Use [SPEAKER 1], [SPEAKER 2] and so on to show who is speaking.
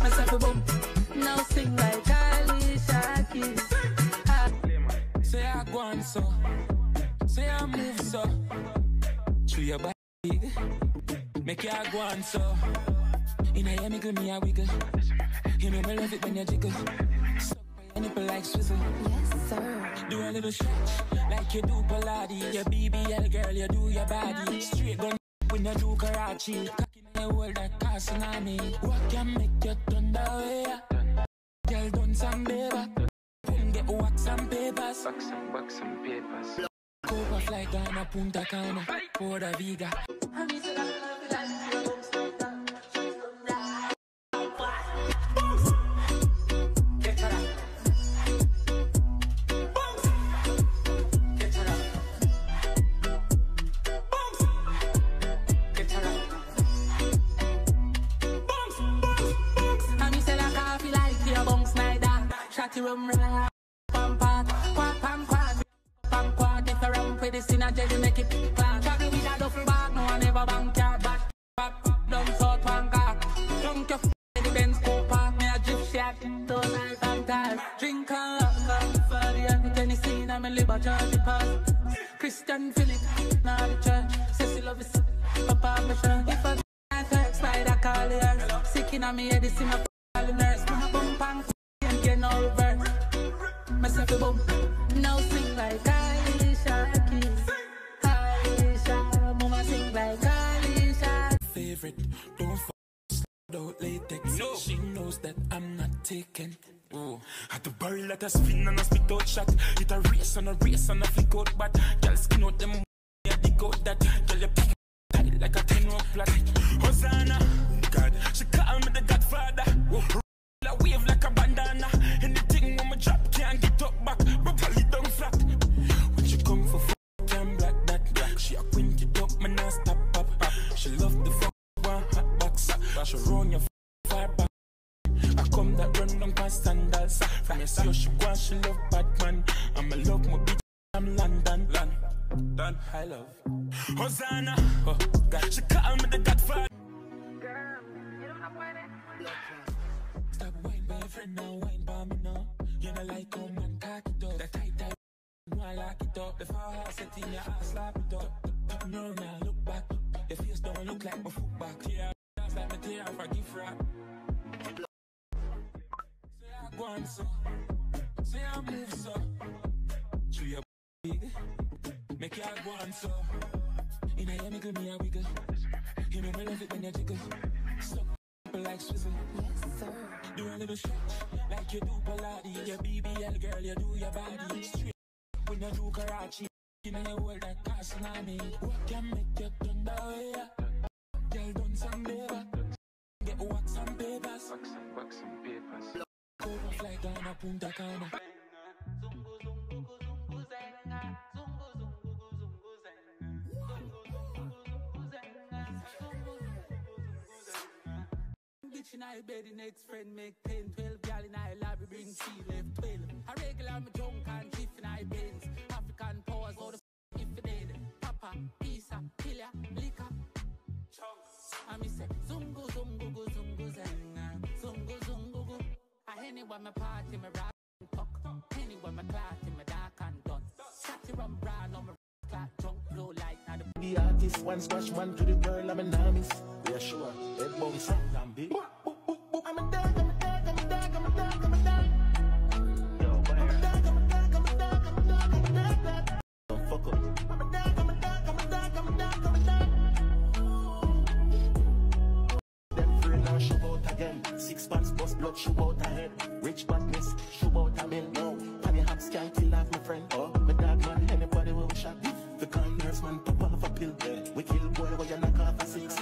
[SPEAKER 1] Myself a now sing like Alicia Keys. I,
[SPEAKER 2] say I go on so, say I move so, to your body, make ya go on so. In a yummy me a wiggle, you know me love it when you jiggle. So, nipple like swizzle.
[SPEAKER 3] Yes, sir.
[SPEAKER 2] Do a little stretch like you do Pilates. Your BBL girl, you do your body straight. Gun when you do Karachi. Cock in the world that casting on me. What can make you turn away? Girl, done some baby. Come get wax and papers.
[SPEAKER 4] Wax and wax and papers.
[SPEAKER 2] Copa flight down a Punta Cana. Puerto Viga.
[SPEAKER 1] Shotty rum pam pam quack pam quack pam quack. If you ramp with this in a jelly, make it clap. Travel with a duffel bag, no one ever bank your back. Back down south ah. one car. Drunk your f- in the Benz Cooper. Me a drip shot, those night and time. Drink and rock and for the end. Tennessee, I'm a charge pass. Christian Philip, now the church. He love his papa, sure. If I I text by the call the earth. Sick in a me head, this in a the nurse. Me bump and f- no. Myself a bump. Now sing like Alicia Keys. Alicia, mama sing like Alicia.
[SPEAKER 2] Favorite, don't f out latex. No. She knows that I'm not taken. Ooh. At the barrel that I spin and I spit out shot. It a race and a race and a flick out but Girl skin out them yeah, dig out that. Girl you pick tight like a ten rock plot. Hosanna, She run your f- fire back. I come that run down past sandals. From your see she go and she love Batman. I'm a love my bitch. I'm London. London. I love. Hosanna. Oh, God. She call me the Godfather. Stop wine by your friend now, wine by me now. You know like how man cock it up. The tight tight, I lock it up. The far house set in your ass, slap it up. Around now, look back. Your face don't look like my foot back. Yeah, that's like me tear off a gift wrap. Say I go on so, say I move so. Chew your big, make your go on so. In a me me a wiggle. You know me love it when you jiggle. Suck like swizzle.
[SPEAKER 3] Yes, sir.
[SPEAKER 2] Do a little stretch like you do Pilates. Your BBL girl, you do your body straight. When you do Karachi, you know you hold that on me. What can make you turn away? Girl, done some papers.
[SPEAKER 4] Wax and wax and papers.
[SPEAKER 2] Flight down a Punta Cana.
[SPEAKER 1] Bitch in I bed, the next friend make 10, 12 gal in I lobby bring tea left 12. A regular me drunk and drift in I bends. Anyone my party, me rock and talk. Anyone my party, me dark and done. Shotty rum brown on my clock, drunk, blow light, now the
[SPEAKER 5] artist, one squash, one to the girl, I'm a namis. Reassure, head bounce, and big. Six pants bust blood, shoot out a head. Rich badness, shoot out a mill. No, Tiny Hops can't kill off my friend. Oh, my dog man, anybody will shot. The kind nurse man, pop off a pill. We kill boy, we knock off a six.